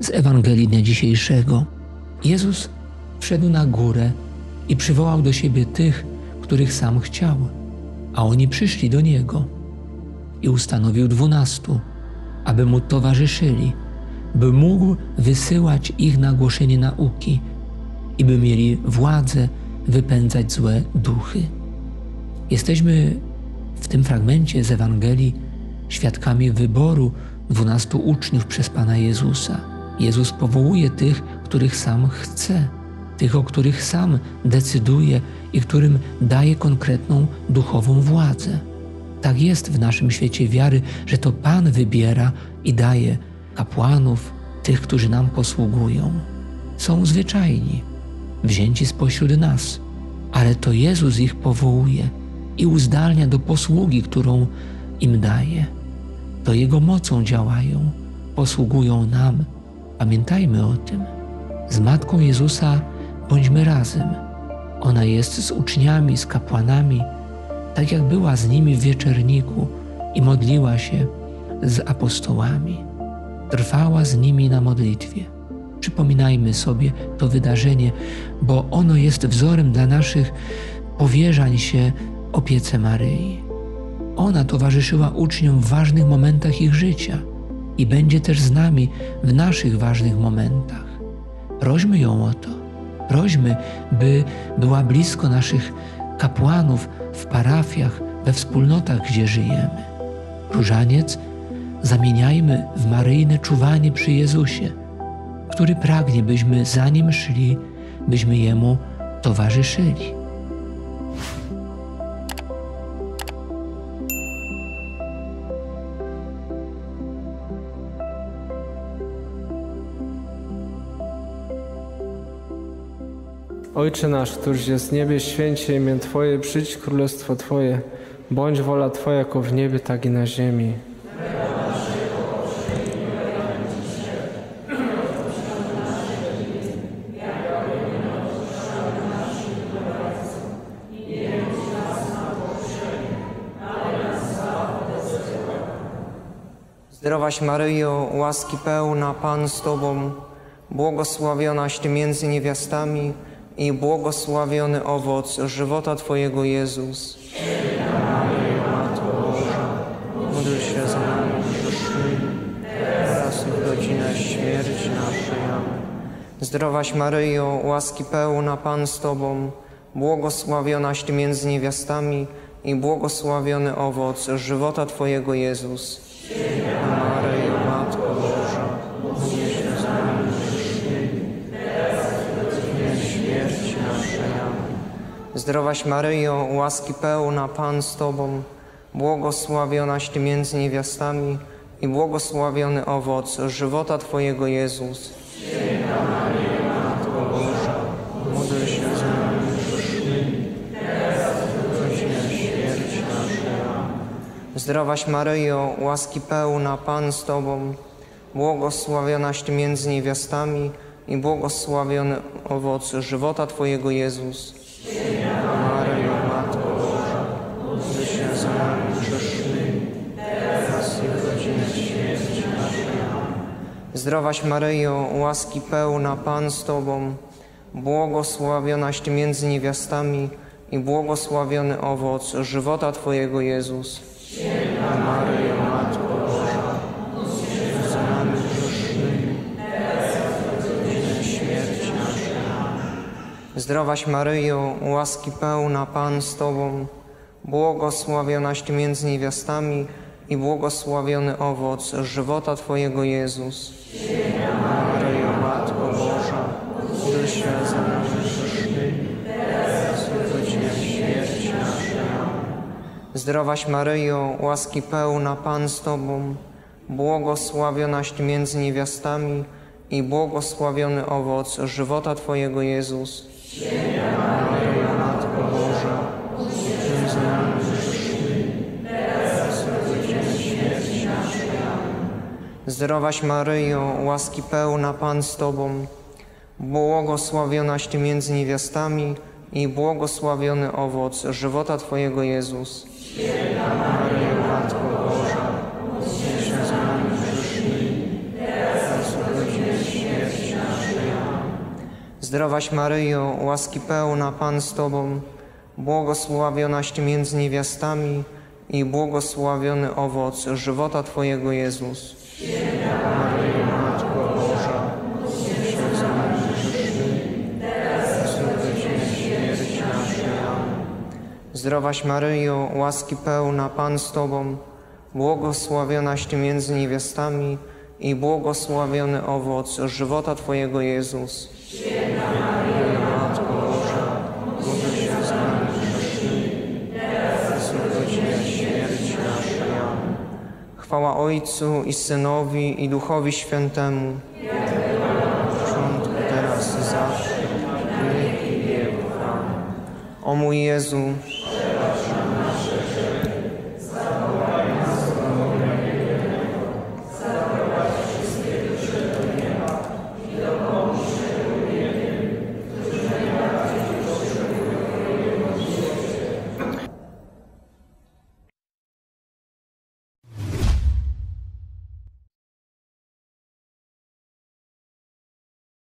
z Ewangelii dnia dzisiejszego. Jezus wszedł na górę i przywołał do siebie tych, których sam chciał, a oni przyszli do Niego. I ustanowił dwunastu, aby Mu towarzyszyli, by mógł wysyłać ich na głoszenie nauki i by mieli władzę wypędzać złe duchy. Jesteśmy w tym fragmencie z Ewangelii świadkami wyboru dwunastu uczniów przez Pana Jezusa. Jezus powołuje tych, których sam chce, tych, o których sam decyduje i którym daje konkretną duchową władzę. Tak jest w naszym świecie wiary, że to Pan wybiera i daje kapłanów, tych, którzy nam posługują. Są zwyczajni, wzięci spośród nas, ale to Jezus ich powołuje i uzdalnia do posługi, którą im daje. To Jego mocą działają, posługują nam. Pamiętajmy o tym. Z Matką Jezusa bądźmy razem. Ona jest z uczniami, z kapłanami, tak jak była z nimi w wieczerniku i modliła się z apostołami. Trwała z nimi na modlitwie. Przypominajmy sobie to wydarzenie, bo ono jest wzorem dla naszych powierzań się opiece Maryi. Ona towarzyszyła uczniom w ważnych momentach ich życia i będzie też z nami w naszych ważnych momentach. Prośmy ją o to. Prośmy, by była blisko naszych kapłanów w parafiach, we wspólnotach, gdzie żyjemy. Różaniec zamieniajmy w maryjne czuwanie przy Jezusie, który pragnie, byśmy za Nim szli, byśmy Jemu towarzyszyli. Ojcze nasz, któryś jest w niebie, święcie imię Twoje, przyjdź królestwo Twoje, bądź wola Twoja jako w niebie, tak i na ziemi. Zdrowaś Maryjo, łaski pełna, Pan z Tobą, błogosławionaś Ty między niewiastami i błogosławiony owoc żywota Twojego Jezus. Módl się za nami teraz i w godzinę śmierci naszej. Zdrowaś Maryjo, łaski pełna, Pan z Tobą, błogosławionaś Ty między niewiastami i błogosławiony owoc żywota Twojego Jezus. Zdrowaś Maryjo, łaski pełna, Pan z Tobą, błogosławionaś Ty między niewiastami i błogosławiony owoc żywota Twojego Jezus. Matko Boża, módl się za nami teraz w godzinę śmierci naszej. Zdrowaś Maryjo, łaski pełna, Pan z Tobą, błogosławionaś Ty między niewiastami i błogosławiony owoc żywota Twojego Jezus. Zdrowaś Maryjo, łaski pełna, Pan z Tobą, błogosławionaś Ty między niewiastami i błogosławiony owoc żywota Twojego Jezus. Maryjo, Matko Boża, za nami grzesznymi, teraz i śmierci naszej. Zdrowaś Maryjo, łaski pełna, Pan z Tobą, błogosławionaś Ty między niewiastami i błogosławiony owoc żywota Twojego Jezus. Maryjo, Matko Boża, módl się za nami grzesznymi, teraz w godzinę śmierci naszej. Zdrowaś Maryjo, łaski pełna, Pan z Tobą, błogosławionaś między niewiastami i błogosławiony owoc żywota Twojego Jezus. Maryjo, Zdrowaś Maryjo, łaski pełna, Pan z Tobą, błogosławionaś Ty między niewiastami i błogosławiony owoc żywota Twojego Jezus. Maryjo, Matko Boża, módl za nami grzesznymi, teraz w godzinę śmierci Zdrowaś Maryjo, łaski pełna Pan z Tobą, błogosławionaś Ty między niewiastami i błogosławiony owoc żywota Twojego Jezus. Maryjo, Matko teraz. Zdrowaś Maryjo, łaski pełna Pan z Tobą, błogosławionaś Ty między niewiastami i błogosławiony owoc żywota Twojego Jezus. Chwała Ojcu i Synowi i Duchowi Świętemu. Początku, teraz i zawsze. O mój Jezu,